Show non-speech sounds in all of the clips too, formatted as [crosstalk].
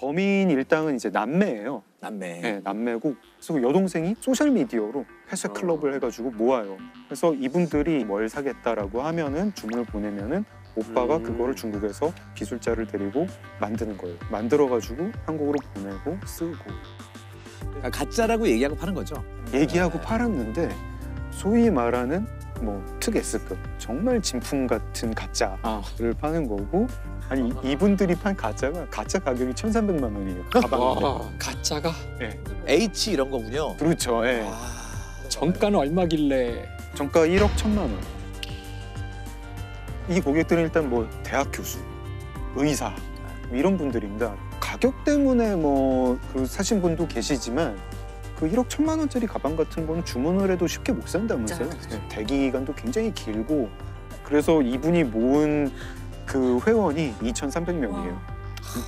범인 일당은 이제 남매예요. 남매. 네, 남매고 그래서 그 여동생이 소셜 미디어로 회색 클럽을 해가지고 모아요. 그래서 이분들이 뭘 사겠다라고 하면은 주문을 보내면은 오빠가 음. 그거를 중국에서 기술자를 데리고 만드는 거예요. 만들어가지고 한국으로 보내고 쓰고 그러니까 가짜라고 얘기하고 파는 거죠. 얘기하고 네. 팔았는데 소위 말하는 뭐특 S급 정말 진품 같은 가짜를 아. 파는 거고 아니 이- 이분들이 판 가짜가 가짜 가격이 1,300만 원이에요. 가방인데. 와, 가짜가 H 이런 거군요. 그렇죠. 예. 와. 정가는 얼마길래 정가 1억 1천만 원. 이 고객들은 일단 뭐 대학 교수, 의사 뭐 이런 분들입니다. 가격 때문에 뭐 그 사신 분도 계시지만 그 1억 1천만 원짜리 가방 같은 건 주문을 해도 쉽게 못 산다면서요. 네, 대기 기간도 굉장히 길고 그래서 이분이 모은 그 회원이 2,300명이에요.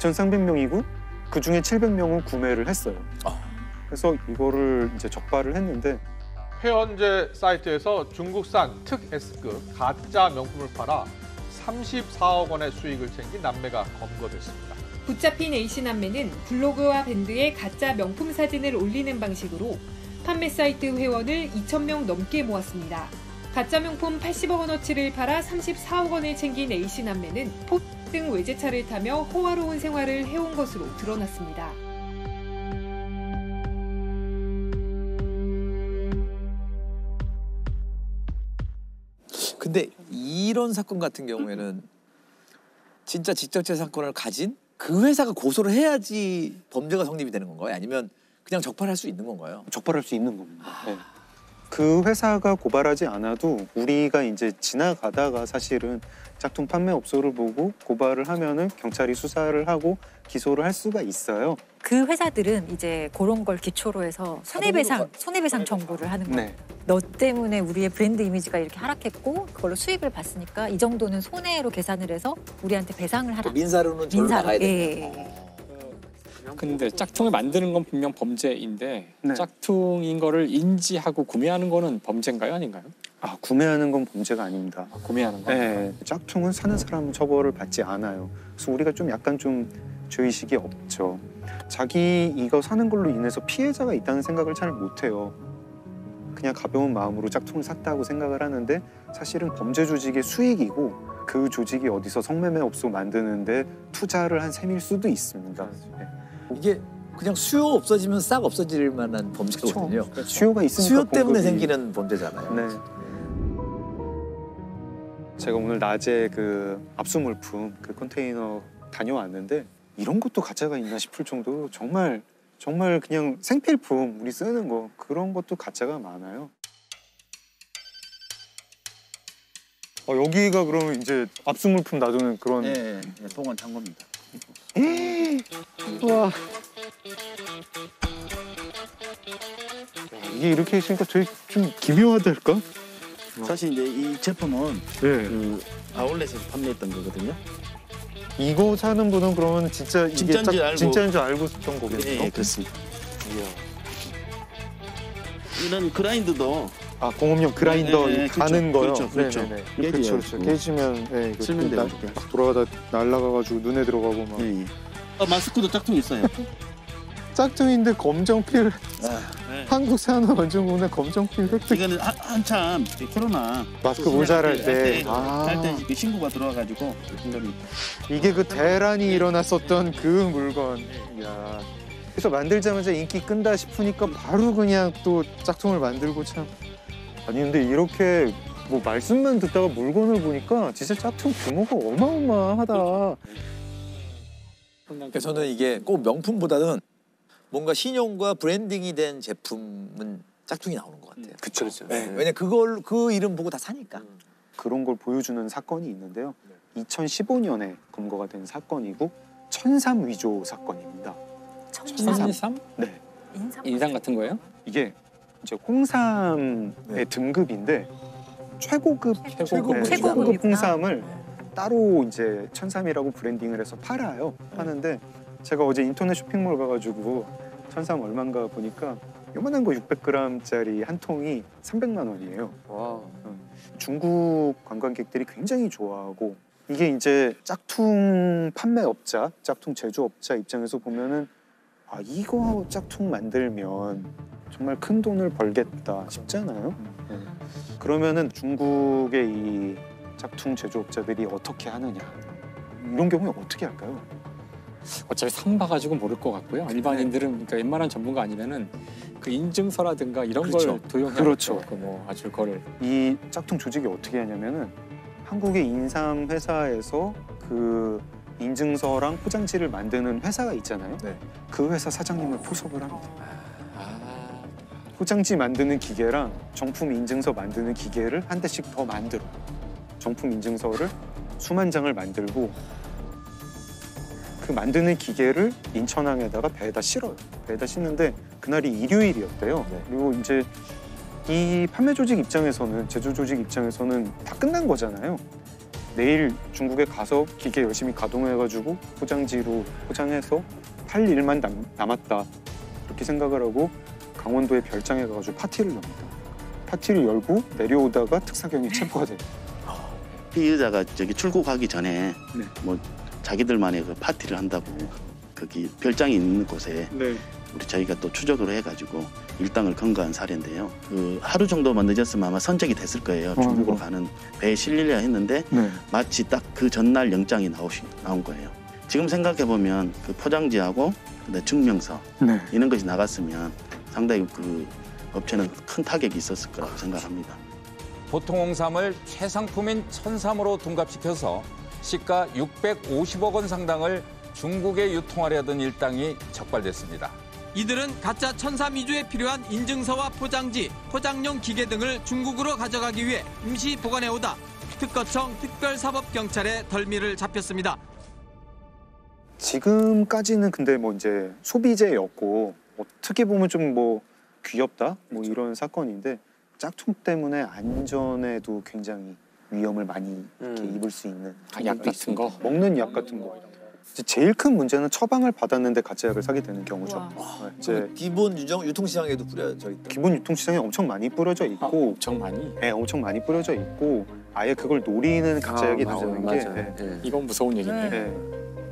2,300명이고 그 중에 700명은 구매를 했어요. 아. 그래서 이거를 이제 적발을 했는데 회원제 사이트에서 중국산 특 S급 가짜 명품을 팔아 34억 원의 수익을 챙긴 남매가 검거됐습니다. 붙잡힌 A씨 남매는 블로그와 밴드에 가짜 명품 사진을 올리는 방식으로 판매 사이트 회원을 2,000명 넘게 모았습니다. 가짜 명품 80억 원어치를 팔아 34억 원을 챙긴 A씨 남매는 포등 외제차를 타며 호화로운 생활을 해온 것으로 드러났습니다. 근데 이런 사건 같은 경우에는 진짜 직접재 사건을 가진 그 회사가 고소를 해야지 범죄가 성립이 되는 건가요? 아니면 그냥 적발할 수 있는 건가요? 적발할 수 있는 겁니다. 네. 그 회사가 고발하지 않아도 우리가 이제 지나가다가 사실은 짝퉁 판매 업소를 보고 고발을 하면은 경찰이 수사를 하고 기소를 할 수가 있어요. 그 회사들은 이제 그런 걸 기초로 해서 손해배상 손해배상 청구를 하는 거예요. 네. 너 때문에 우리의 브랜드 이미지가 이렇게 하락했고 그걸로 수익을 봤으니까 이 정도는 손해로 계산을 해서 우리한테 배상을 하라. 민사로는 절로 민사로, 나가야 예, 된다. 예. 근데 짝퉁을 만드는 건 분명 범죄인데 네. 짝퉁인 거를 인지하고 구매하는 거는 범죄인가요, 아닌가요? 아 구매하는 건 범죄가 아닙니다. 아, 구매하는 거. 네, 짝퉁은 사는 사람은 처벌을 받지 않아요. 그래서 우리가 좀 약간 좀 죄의식이 없죠. 자기 이거 사는 걸로 인해서 피해자가 있다는 생각을 잘 못해요. 그냥 가벼운 마음으로 짝퉁을 샀다고 생각을 하는데 사실은 범죄 조직의 수익이고 그 조직이 어디서 성매매 업소 만드는데 투자를 한 셈일 수도 있습니다. 네. 이게 그냥 수요 없어지면 싹 없어질 만한 범죄거든요. 그렇죠. 수요가 있으니까 수요 때문에 공급이- 생기는 범죄잖아요. 네. 제가 오늘 낮에 그 압수 물품 그 컨테이너 다녀왔는데 이런 것도 가짜가 있나 싶을 정도로 정말 정말 그냥 생필품 우리 쓰는 거 그런 것도 가짜가 많아요. 어, 여기가 그러면 이제 압수 물품 놔두는 그런 예, 예, 동원 창고입니다. 와. 이게 이렇게 있으니까 되게 좀 기묘하달까? 사실 이제 이 제품은 네. 그 아울렛에서 판매했던 거거든요. 이거 사는 분은 그러면 진짜 이게 진짜인 줄딱 알고. 진짜인 줄 알고 거겠죠? 예, 예, 그렇습니다. 이런 그라인드도 아 공업용 그라인더 네, 네, 이 가는 거요. 그렇죠, 그렇죠. 네네네. 깨져요. 그렇죠, 그렇죠. 음. 깨지면 네, 쓰면 나- 돼요, 이렇게. 막 돌아가다 날아가가지고 눈에 들어가고 막 예, 예. 아, 마스크도 짝퉁 있어요. [laughs] 짝퉁인데 검정필 네. 한국 산업안전공단 검정필 획득 이거는 한, 한참 이 코로나 마스크 모자랄 때 아, 할때 그 신고가 들어와가지고 이게 그 대란이 일어났었던 그 물건. 이야. 그래서 만들자마자 인기 끈다 싶으니까 바로 그냥 또 짝퉁을 만들고 참. 아니 근데 이렇게 뭐 말씀만 듣다가 물건을 보니까 진짜 짝퉁 규모가 어마어마하다. 그러니까 저는 이게 꼭 명품보다는 뭔가 신용과 브랜딩이 된 제품은 짝퉁이 나오는 것 같아요. 그쵸, 그쵸. 네. 왜냐 그걸 그 이름 보고 다 사니까. 그런 걸 보여주는 사건이 있는데요. 2015년에 검거가 된 사건이고 천삼 위조 사건입니다. 청산 천삼 네. 인삼 인상 같은 거예요? 이게 이제 홍삼의 네. 등급인데 최고급 최고급. 최고급. 홍삼을 따로 이제 천삼이라고 브랜딩을 해서 팔아요. 파는데 제가 어제 인터넷 쇼핑몰 가가지고 천삼 얼마인가 보니까 요만한 거 600g짜리 한 통이 300만 원이에요. 와. 중국 관광객들이 굉장히 좋아하고 이게 이제 짝퉁 판매업자, 짝퉁 제조업자 입장에서 보면은 아 이거 짝퉁 만들면 정말 큰 돈을 벌겠다 싶잖아요. 네. 그러면은 중국의 이 짝퉁 제조업자들이 어떻게 하느냐 이런 경우에 어떻게 할까요? 어차피 상 봐가지고 모를 것 같고요. 일반인들은 그러니까 웬만한 전문가 아니면은 그 인증서라든가 이런 그렇죠. 걸 도용해 그렇죠. 그뭐 아주 그거를 이 짝퉁 조직이 어떻게 하냐면은 한국의 인삼 회사에서 그 인증서랑 포장지를 만드는 회사가 있잖아요. 네. 그 회사 사장님을 포섭을 합니다. 아 포장지 만드는 기계랑 정품 인증서 만드는 기계를 한 대씩 더 만들어. 정품 인증서를 수만 장을 만들고 그 만드는 기계를 인천항에다가 배에다 실어요. 배에다 싣는데 그날이 일요일이었대요. 네. 그리고 이제 이 판매 조직 입장에서는 제조 조직 입장에서는 다 끝난 거잖아요. 내일 중국에 가서 기계 열심히 가동해가지고 포장지로 포장해서 팔 일만 남, 남았다 이렇게 생각을 하고 강원도에 별장에 가가지고 파티를 엽니다. 파티를 열고 내려오다가 특사경에 체포가 돼요. 피의자가 저기 출국하기 전에 네. 뭐 자기들만의 그 파티를 한다고 거기 별장이 있는 곳에 네. 우리 저희가 또 추적을 해가지고 일당을 검거한 사례인데요. 그 하루 정도만 늦었으면 아마 선적이 됐을 거예요. 중국으로 어. 가는 배에 실리려 했는데 네. 마치 딱 그 전날 영장이 나오시, 나온 거예요. 지금 생각해 보면 그 포장지하고 그다음에 증명서 네. 이런 것이 나갔으면 상당히 그 업체는 큰 타격이 있었을 거라고 생각합니다. 보통 홍삼을 최상품인 천삼으로 둔갑시켜서 시가 650억 원 상당을 중국에 유통하려던 일당이 적발됐습니다. 이들은 가짜 천삼 이주에 필요한 인증서와 포장지, 포장용 기계 등을 중국으로 가져가기 위해 임시 보관해오다 특거청 특별사법경찰에 덜미를 잡혔습니다. 지금까지는 근데 뭐 이제 소비재였고 어떻게 보면 좀 뭐 귀엽다? 뭐 이런 사건인데 짝퉁 때문에 안전에도 굉장히 위험을 많이 이렇게 입을 수 있는 아, 약 같은 거? 먹는 약 같은 거. 이 제 제일 큰 문제는 처방을 받았는데 가짜 약을 사게 되는 경우죠. 와. 네, 이제 그럼 기본 유정 유통시장에도 뿌려져 있다. 기본 유통시장에 엄청 많이 뿌려져 아, 있고 엄청 많이 네, 엄청 많이 뿌려져 있고 아예 그걸 노리는 가짜 약이 나오는 게 네, 예. 이건 무서운 얘기네. 네.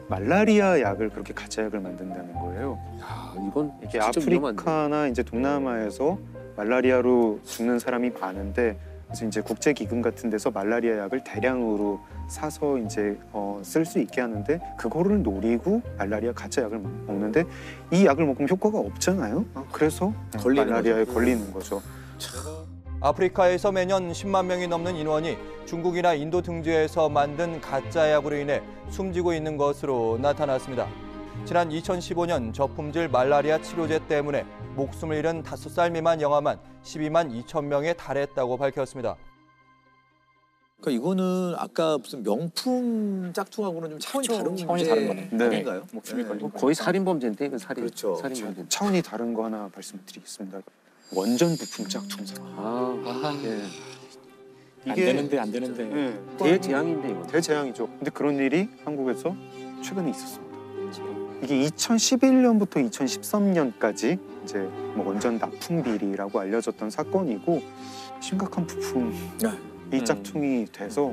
말라리아 약을 그렇게 가짜 약을 만든다는 거예요. 야, 이건 이게. 아프리카나 이제 동남아에서 말라리아로 죽는 사람이 많은데 그래서 이제 국제기금 같은 데서 말라리아 약을 대량으로 사서 이제 어, 쓸 수 있게 하는데 그거를 노리고 말라리아 가짜 약을 먹는데 이 약을 먹으면 효과가 없잖아요. 아, 그래서 걸리는 말라리아에 거죠. 걸리는 거죠. 아프리카에서 매년 10만 명이 넘는 인원이 중국이나 인도 등지에서 만든 가짜 약으로 인해 숨지고 있는 것으로 나타났습니다. 지난 2015년 저품질 말라리아 치료제 때문에 목숨을 잃은 5살 미만 영아만 12만 2천 명에 달했다고 밝혔습니다. 그러니까 이거는 아까 무슨 명품 짝퉁하고는 좀 차원이 다른 차원이 문제 다른 거네. 네. 아닌가요? 목숨이 네. 뭐 거의 살인 범죄인데 이건 살인 그렇죠. 살인 차- 범죄. 차원이 다른 거 하나 말씀드리겠습니다. 원전 부품 짝퉁 사건. 아, 아, 예. 안 되는데 안 되는데. 예. 대재앙인데 이거. 대재앙이죠. 근데 그런 일이 한국에서 최근에 있었습니다. 이게 2011년부터 2013년까지 이제 뭐 원전 납품 비리라고 알려졌던 사건이고 심각한 부품 이 네. 짝퉁이 돼서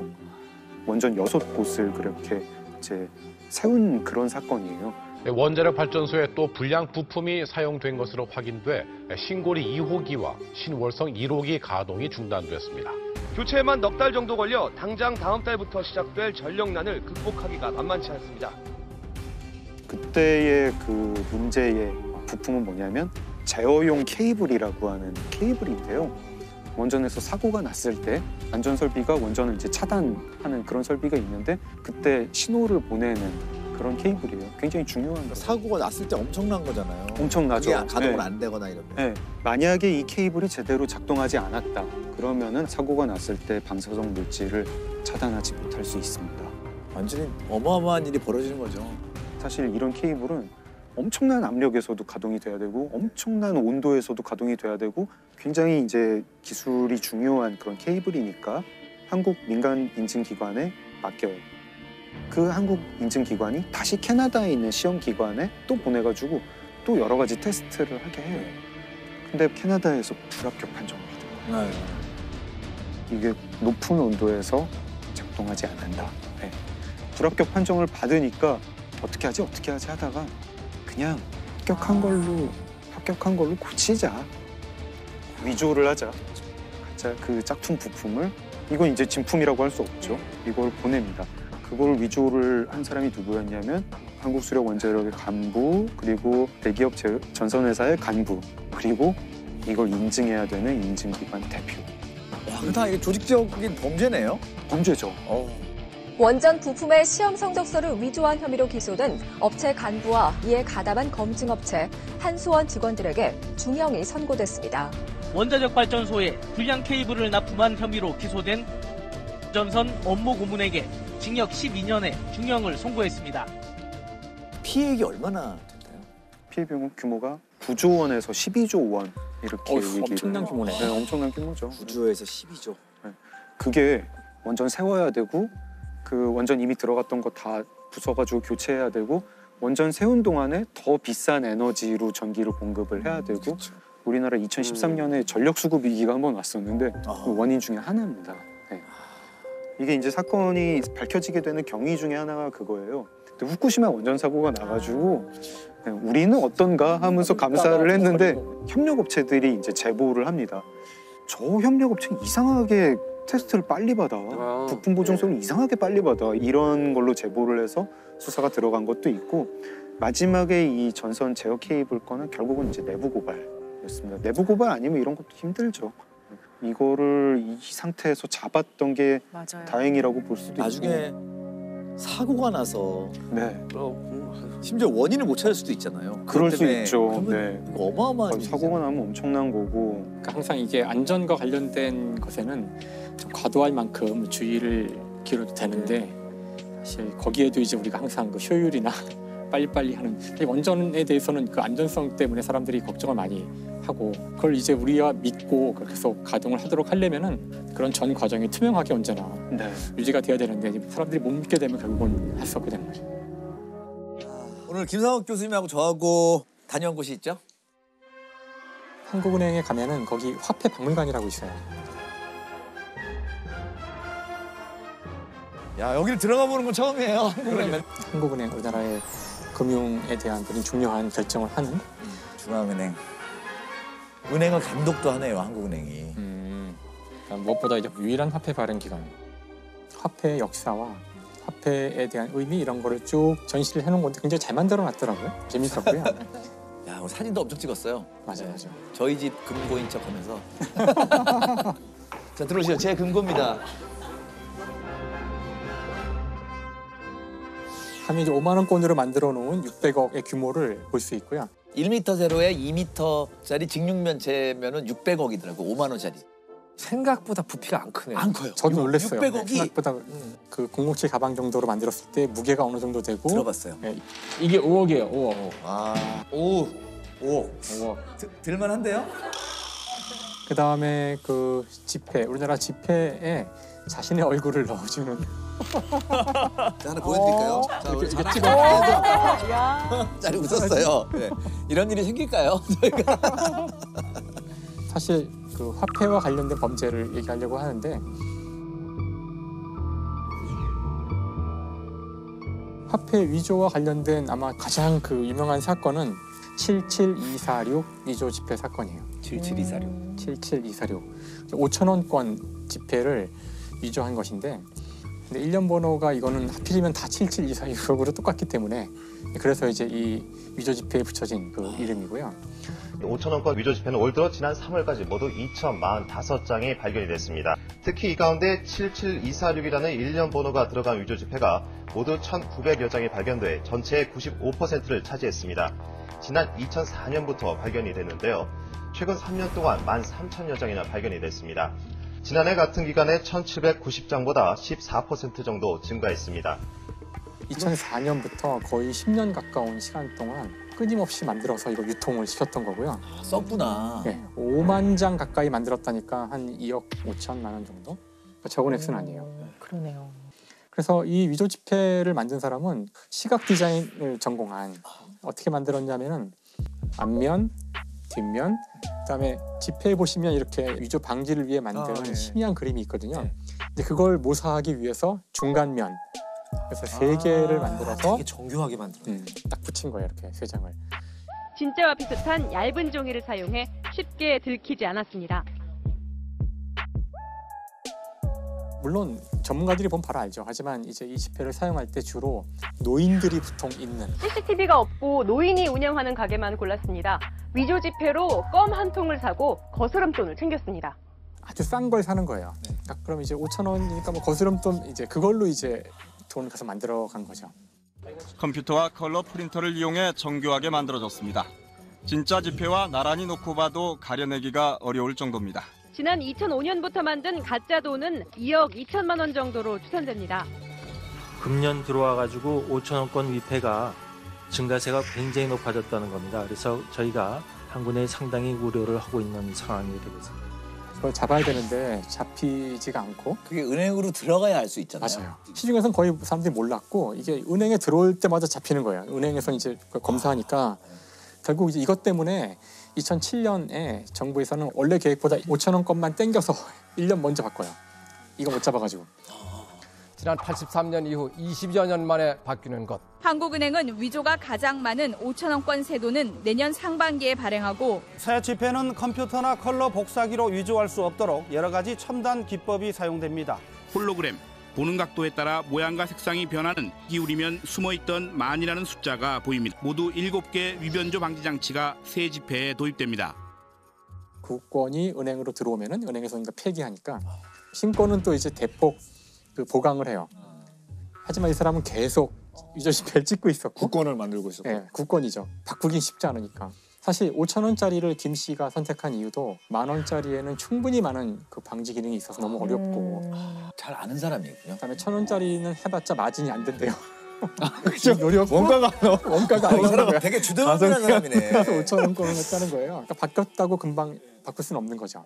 원전 여섯 곳을 그렇게 이제 세운 그런 사건이에요. 원자력 발전소에 또 불량 부품이 사용된 것으로 확인돼 신고리 2호기와 신월성 1호기 가동이 중단됐습니다. 교체에만 넉 달 정도 걸려 당장 다음 달부터 시작될 전력난을 극복하기가 만만치 않습니다. 그때의 그 문제의 부품은 뭐냐면 제어용 케이블이라고 하는 케이블인데요. 원전에서 사고가 났을 때 안전 설비가 원전을 이제 차단하는 그런 설비가 있는데 그때 신호를 보내는 그런 케이블이에요. 굉장히 중요한 거. 그러니까 사고가 났을 때 엄청난 거잖아요. 엄청나죠. 가동을 네. 안 되거나 이러면. 네. 만약에 이 케이블이 제대로 작동하지 않았다. 그러면은 사고가 났을 때 방사성 물질을 차단하지 못할 수 있습니다. 완전히 어마어마한 일이 벌어지는 거죠. 사실 이런 케이블은 엄청난 압력에서도 가동이 돼야 되고 엄청난 온도에서도 가동이 돼야 되고 굉장히 이제 기술이 중요한 그런 케이블이니까 한국 민간 인증 기관에 맡겨요. 그 한국 인증 기관이 다시 캐나다에 있는 시험 기관에 또 보내가지고 또 여러 가지 테스트를 하게 해요. 근데 캐나다에서 불합격 판정을 받은 거예요. 네. 이게 높은 온도에서 작동하지 않는다. 네. 불합격 판정을 받으니까 어떻게 하지 어떻게 하지 하다가 그냥 합격한 걸로 합격한 걸로 고치자. 위조를 하자. 가짜 그 짝퉁 부품을. 이건 이제 진품이라고 할 수 없죠. 이걸 보냅니다. 그걸 위조를 한 사람이 누구였냐면 한국수력원자력의 간부 그리고 대기업 제- 전선회사의 간부 그리고 이걸 인증해야 되는 인증기관 대표. 와, 그거 다 이게 조직적인 범죄네요. 범죄죠 원전 부품의 시험 성적서를 위조한 혐의로 기소된 업체 간부와 이에 가담한 검증업체 한수원 직원들에게 중형이 선고됐습니다. 원자력 발전소에 불량 케이블을 납품한 혐의로 기소된 전선 업무 고문에게 징역 12년의 중형을 선고했습니다. 피해액이 얼마나 피해 규모- 규모가 9조 원에서 12조 원 이렇게 어휴, 엄청난. 규모네. 네, 엄청난 규모죠. 9조에서 12조. 그게 원전 세워야 되고 그 원전 이미 들어갔던 거 다 부숴가지고 교체해야 되고 원전 세운 동안에 더 비싼 에너지로 전기를 공급을 해야 되고 우리나라 2013년에 전력 수급 위기가 한 번 왔었는데 그 원인 중에 하나입니다. 네. 이게 이제 사건이 밝혀지게 되는 경위 중에 하나가 그거예요. 후쿠시마 원전 사고가 나가지고 네, 우리는 어떤가 하면서 감사를 했는데 협력업체들이 이제 제보를 합니다. 저 협력업체 이상하게 테스트를 빨리 받아. 부품 보증서를 이상하게 빨리 받아. 이런 걸로 제보를 해서 수사가 들어간 것도 있고 마지막에 이 전선 제어 케이블 건은 결국은 이제 내부 고발이었습니다. 내부 고발 아니면 이런 것도 힘들죠. 이거를 이 상태에서 잡았던 게 맞아요. 다행이라고 볼 수도 나중에 있고. 사고가 나서 네. 심지어 원인을 못 찾을 수도 있잖아요. 그럴 수 있죠. 네. 이거 어마어마한 사고가 나면 엄청난 거고. 그러니까 항상 이게 안전과 관련된 것에는 좀 과도할 만큼 주의를 기울여도 되는데 사실 거기에도 이제 우리가 항상 그 효율이나 [laughs] 빨리빨리 하는 이 원전에 대해서는 그 안전성 때문에 사람들이 걱정을 많이 하고 그걸 이제 우리가 믿고 계속 가동을 하도록 하려면은 그런 전 과정이 투명하게 언제나 네. 유지가 돼야 되는데 사람들이 못 믿게 되면 결국은 할 수 없게 되는 거죠. 오늘 김상욱 교수님하고 저하고 다녀온 곳이 있죠? 한국은행에 가면은 거기 화폐 박물관이라고 있어요. 야 여기를 들어가 보는 건 처음이에요. 한국은행. 한국은행 우리나라의 금융에 대한 그런 중요한 결정을 하는 중앙은행. 은행은 감독도 하네요. 한국은행이. 음, 그러니까 무엇보다 이제 유일한 화폐 발행 기관. 화폐의 역사와 화폐에 대한 의미 이런 거를 쭉 전시를 해놓은 건데 굉장히 잘 만들어 놨더라고요. 재밌었고요. [laughs] 야 오늘 사진도 엄청 찍었어요. 맞아 요 맞아. 요 저희 집 금고인 척하면서. [laughs] 자 들어오시죠. 제 금고입니다. 하면 이제 5만 원권으로 만들어 놓은 600억의 규모를 볼 수 있고요. 1m 세로에 2m짜리 직육면 재면은 600억이더라고. 5만 원짜리. 생각보다 부피가 안 크네요. 안 커요. 저도 놀랐어요. 600억 이? 생각보다 그007 가방 정도로 만들었을 때 무게가 어느 정도 되고 들어봤어요. 예, 이게 5억이에요. 5억. 아, 오, 오, 5억. 들만한데요? 그 다음에 그 지폐, 우리나라 지폐에 자신의 얼굴을 [laughs] 넣어주는 자 하나 보여드릴까요? 자, 우리 이렇게 찍어. 야. [laughs] 잘 웃었어요. 네. 이런 일이 생길까요? [laughs] 저희가 [laughs] 사실 그 화폐와 관련된 범죄를 얘기하려고 하는데 화폐 위조와 관련된 아마 가장 그 유명한 사건은 77246 위조 지폐 사건이에요. 77246. 77246. 5천 원권 지폐를 위조한 것인데 근데 일련 번호가 이거는 하필이면 다 77246으로 똑같기 때문에 그래서 이제 이 위조 지폐에 붙여진 그 이름이고요. 5천원권 위조 지폐는 올 들어 지난 3월까지 모두 2,045장이 발견이 됐습니다. 특히 이 가운데 77246이라는 일련 번호가 들어간 위조 지폐가 모두 1,900여 장이 발견돼 전체의 95%를 차지했습니다. 지난 2004년부터 발견이 됐는데요. 최근 3년 동안 13,000여 장이나 발견이 됐습니다. 지난해 같은 기간에 1,790장보다 14% 정도 증가했습니다. 2004년부터 거의 10년 가까운 시간 동안 끊임없이 만들어서 이거 유통을 시켰던 거고요. 썼구나. 네, 5만 장 가까이 만들었다니까 한 2억 5천만 원 정도? 그러니까 적은 액수는 아니에요. 그러네요. 그래서 이 위조 지폐를 만든 사람은 시각 디자인을 전공한 어떻게 만들었냐면은 앞면, 뒷면, 그다음에 지폐에 보시면 이렇게 위조 방지를 위해 만든 아, 네. 희미한 그림이 있거든요. 근데 그걸 모사하기 위해서 중간면, 그래서 세 개를 아, 만들어서 되게 정교하게 만들어. 음, 딱 붙인 거예요 이렇게 세 장을. 진짜와 비슷한 얇은 종이를 사용해 쉽게 들키지 않았습니다. 물론 전문가들이 보면 바로 알죠. 하지만 이제 이 지폐를 사용할 때 주로 노인들이 보통 있는 CCTV가 없고 노인이 운영하는 가게만 골랐습니다. 위조 지폐로 껌 한 통을 사고 거스름돈을 챙겼습니다. 아주 싼 걸 사는 거예요. 아, 그럼 이제 5천 원이니까 뭐 거스름돈 이제 그걸로 이제 돈 가서 만들어 간 거죠. 컴퓨터와 컬러 프린터를 이용해 정교하게 만들어졌습니다. 진짜 지폐와 나란히 놓고 봐도 가려내기가 어려울 정도입니다. 지난 2005년부터 만든 가짜 돈은 2억 2천만 원 정도로 추산됩니다. 금년 들어와 가지고 5천 원권 위패가 증가세가 굉장히 높아졌다는 겁니다. 그래서 저희가 한군에 상당히 우려를 하고 있는 상황이 되겠습니다. 그걸 잡아야 되는데 잡히지가 않고 그게 은행으로 들어가야 알 수 있잖아요. 맞아요. 시중에서는 거의 사람들이 몰랐고 이게 은행에 들어올 때마다 잡히는 거예요. 은행에서 이제 그걸 검사하니까 결국 이제 이것 때문에 2007년에 정부에서는 원래 계획보다 5천 원권만 땡겨서 [laughs] 1년 먼저 바꿔요. 이거 못 잡아가지고. 지난 83년 이후 20여 년 만에 바뀌는 것. 한국은행은 위조가 가장 많은 5천 원권 세도는 내년 상반기에 발행하고 새 지폐는 컴퓨터나 컬러 복사기로 위조할 수 없도록 여러 가지 첨단 기법이 사용됩니다. 홀로그램, 보는 각도에 따라 모양과 색상이 변하는 기울이면 숨어있던 만이라는 숫자가 보입니다. 모두 7개 위변조 방지 장치가 새 지폐에 도입됩니다. 국권이 은행으로 들어오면은 은행에서 그러니까 폐기하니까 신권은 또 이제 대폭 그 보강을 해요. 하지만 이 사람은 계속 위조 지폐를 찍고 있었고 국권을 만들고 있었고. 네, 국권이죠. 바꾸긴 쉽지 않으니까. 사실 5천 원짜리를 김 씨가 선택한 이유도 만 원짜리에는 충분히 많은 그 방지 기능이 있어서 너무 어렵고 잘 아는 사람이군요. 그다음에 천 원짜리는 해봤자 마진이 안 된대요. 그죠? [laughs] 노력 원가가 원가가 어, 이 사람 아니더라고요. 되게 주도하는 사람이네. 그래서 5천 원권을 했다는 거예요. 그러니까 바뀌었다고 금방 바꿀 수는 없는 거죠.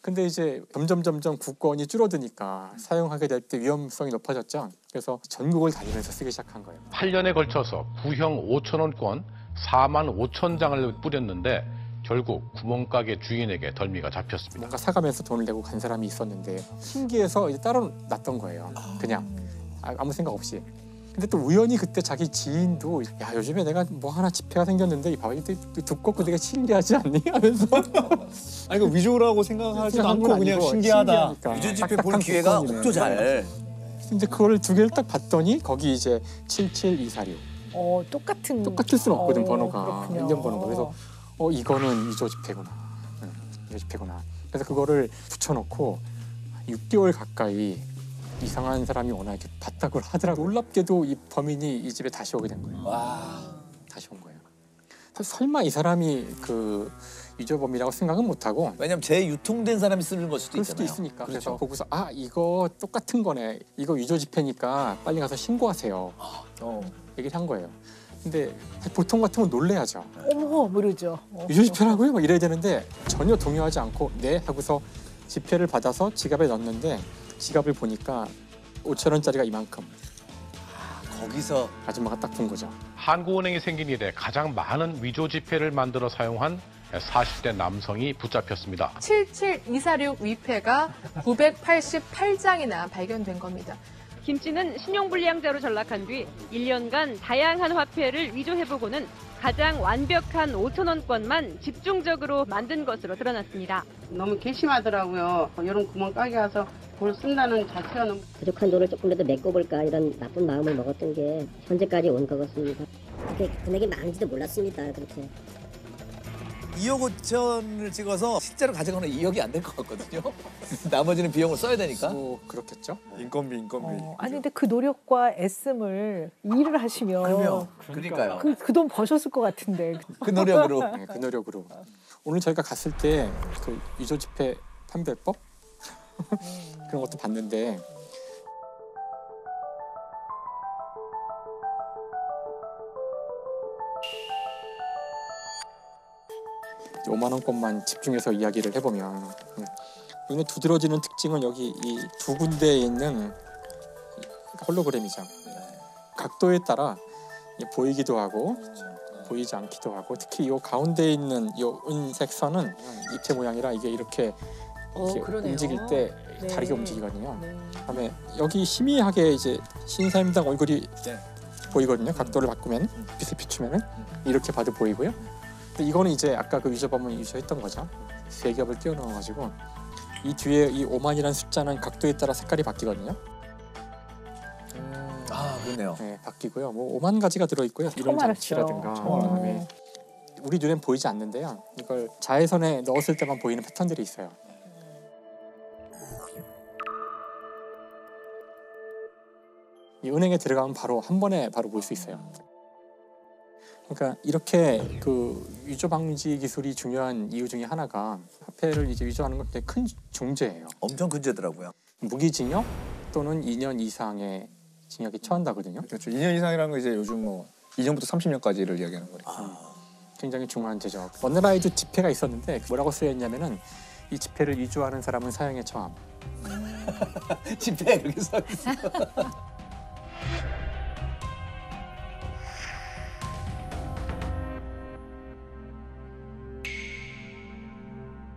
근데 이제 점점 점점 국권이 줄어드니까 사용하게 될 때 위험성이 높아졌죠. 그래서 전국을 다니면서 쓰기 시작한 거예요. 8년에 걸쳐서 구형 5천원권 4만 5천 장을 뿌렸는데 결국 구멍가게 주인에게 덜미가 잡혔습니다. 뭔가 사가면서 돈을 내고 간 사람이 있었는데 신기해서 이제 따로 놨던 거예요. 그냥 아, 아무 생각 없이. 근데 또 우연히 그때 자기 지인도 야 요즘에 내가 뭐 하나 지폐가 생겼는데 이 봐봐 이게 두껍고 되게 신기하지 않니? [laughs] 하면서 아니 그 위조라고 생각하지도 생각한 않고 건 그냥 아니고 신기하다. 위조 지폐 볼 기회가 국권이네. 없죠 잘. 근데 그걸 두 개를 딱 봤더니 거기 이제 77246 어, 똑같은 똑같을 수는 없거든 어, 번호가. 그렇군요. 인증 번호가. 그래서 어 이거는 위조 지폐구나. 응, 위조 지폐구나. 그래서 그거를 붙여놓고 6개월 가까이 이상한 사람이 워낙 이렇게 봤다고 하더라고 놀랍게도 이 범인이 이 집에 다시 오게 된 거예요. 다시 온 거예요. 설마 이 사람이 그 위조범이라고 생각은 못하고 왜냐면 재유통된 사람이 쓰는 걸 수도 그럴 수도 있잖아요. 있으니까 그래서 그렇죠. 보고서 아 이거 똑같은 거네 이거 위조 지폐니까 빨리 가서 신고하세요 어. 얘기를 한 거예요 근데 보통 같으면 놀래야죠 어머 모르죠. 어. 위조 지폐라고요? 막 이래야 되는데 전혀 동요하지 않고 네 하고서 지폐를 받아서 지갑에 넣었는데 지갑을 보니까 5천 원짜리가 이만큼 거기서 아줌마가 딱 본 거죠 한국은행이 생긴 이래 가장 많은 위조 지폐를 만들어 사용한 40대 남성이 붙잡혔습니다. 77246 위패가 988장이나 발견된 겁니다. 김 씨는 신용불량자로 전락한 뒤 1년간 다양한 화폐를 위조해보고는 가장 완벽한 5천원권만 집중적으로 만든 것으로 드러났습니다. 너무 괘씸하더라고요. 이런 구멍 까게 와서 볼 쓴다는 자체가 너무 부족한 돈을 조금이라도 메꿔볼까 이런 나쁜 마음을 먹었던 게 현재까지 온 것 같습니다. 그렇게 금액이 많은지도 몰랐습니다. 그렇게. 2억 5천을 찍어서 실제로 가져가는 2억이 안 될 것 같거든요. [laughs] 나머지는 비용을 써야 되니까. 뭐 그렇겠죠. 인건비 인건비. 어, 아니 근데 그 노력과 애씀을 일을 하시면 그러면, 그러니까요. 그돈 버셨을 것 같은데. 그 노력으로. 네, 그 노력으로 오늘 저희가 갔을 때그 위조 지폐 판별법 [laughs] 그런 것도 봤는데 5만 원권만 집중해서 이야기를 해보면 네. 눈에 두드러지는 특징은 여기 이 두 군데에 있는 홀로그램이죠. 각도에 따라 보이기도 하고 보이지 않기도 하고 특히 이 가운데에 있는 이 은색 선은 입체 모양이라 이게 이렇게, 어, 이렇게 그러네요. 움직일 때 네. 다르게 움직이거든요. 네. 그다음에 여기 희미하게 이제 신사임당 얼굴이 네. 보이거든요. 각도를 바꾸면 빛을 비추면은 이렇게 봐도 보이고요. 이거는 이제 아까 그 위조범은 위조했던 거죠. 세 겹을 띄워 넣어가지고 이 뒤에 이 5만이라는 숫자는 각도에 따라 색깔이 바뀌거든요. 아 그렇네요. 네, 바뀌고요. 뭐 5만 가지가 들어 있고요. 이런. 장치라든가 알았네. 그다음에 우리 눈엔 보이지 않는데요. 이걸 자외선에 넣었을 때만 보이는 패턴들이 있어요. 이 은행에 들어가면 바로 한 번에 바로 볼 수 있어요. 그러니까 이렇게 그 위조 방지 기술이 중요한 이유 중에 하나가 화폐를 이제 위조하는 건 되게 큰 중죄예요. 엄청 큰 죄더라고요. 무기징역 또는 2년 이상의 징역에 처한다거든요. 그렇죠. 2년 이상이라는 거 이제 요즘 뭐 2년부터 30년까지를 이야기하는 거니까. 굉장히 중요한 죄죠. 원나라에도 집회가 있었는데 뭐라고 쓰여 있냐면은 이 집회를 위조하는 사람은 사형에 처함. [laughs] 집회에 그렇게 써 있어.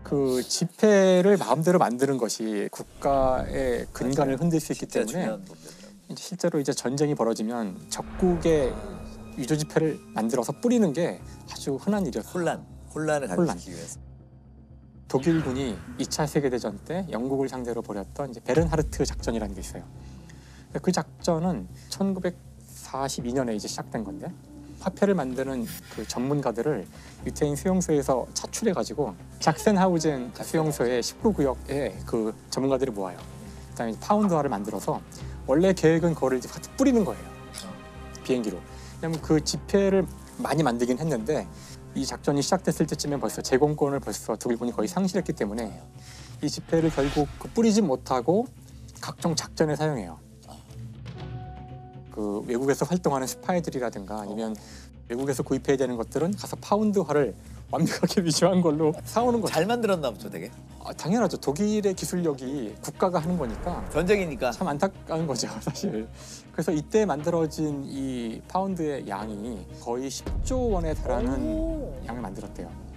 그 집회를 마음대로 만드는 것이 국가의 근간을 흔들 수 있기 때문에. 이제 실제로 이제 전쟁이 벌어지면 적국의 위조 집회를 만들어서 뿌리는 게 아주 흔한 일이었어요. 혼란, 혼란을 혼란. 가지기 위해서. 독일군이 2차 세계대전 때 영국을 상대로 벌였던 이제 베른하르트 작전이라는 게 있어요. 그 작전은 1942년에 이제 시작된 건데 화폐를 만드는 그 전문가들을 유태인 수용소에서 차출해 가지고 작센하우젠 수용소의 19구역에 그 전문가들을 모아요. 그다음에 파운드화를 만들어서 원래 계획은 그거를 같이 뿌리는 거예요. 비행기로. 왜냐면 그 지폐를 많이 만들긴 했는데 이 작전이 시작됐을 때쯤에 벌써 제공권을 벌써 독일군이 거의 상실했기 때문에 이 지폐를 결국 그 뿌리지 못하고 각종 작전에 사용해요. 그 외국에서 활동하는 스파이들이라든가 아니면 외국에서 구입해야 되는 것들은 가서 파운드화를 완벽하게 [laughs] 위조한 걸로 사오는 거죠. 잘 만들었나 보죠, 되게. 아, 당연하죠. 독일의 기술력이 국가가 하는 거니까 전쟁이니까 참 안타까운 거죠, [laughs] 사실. 그래서 이때 만들어진 이 파운드의 양이 거의 10조 원에 달하는 양을 만들었대요.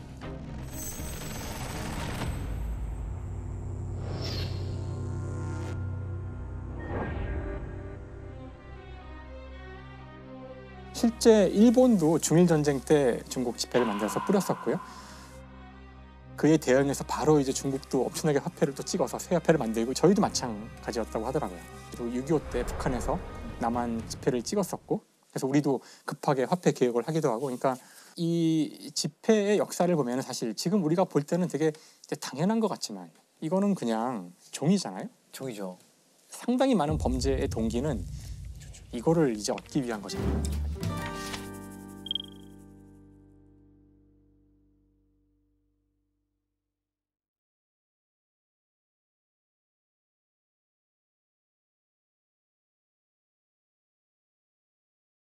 실제 일본도 중일 전쟁 때 중국 지폐를 만들어서 뿌렸었고요. 그에 대응해서 바로 이제 중국도 엄청나게 화폐를 또 찍어서 새 화폐를 만들고 저희도 마찬가지였다고 하더라고요. 그리고 6.25 때 북한에서 남한 지폐를 찍었었고 그래서 우리도 급하게 화폐 개혁을 하기도 하고 그러니까 이 지폐의 역사를 보면 사실 지금 우리가 볼 때는 되게 당연한 것 같지만 이거는 그냥 종이잖아요. 종이죠. 상당히 많은 범죄의 동기는 이거를 이제 얻기 위한 거잖아요.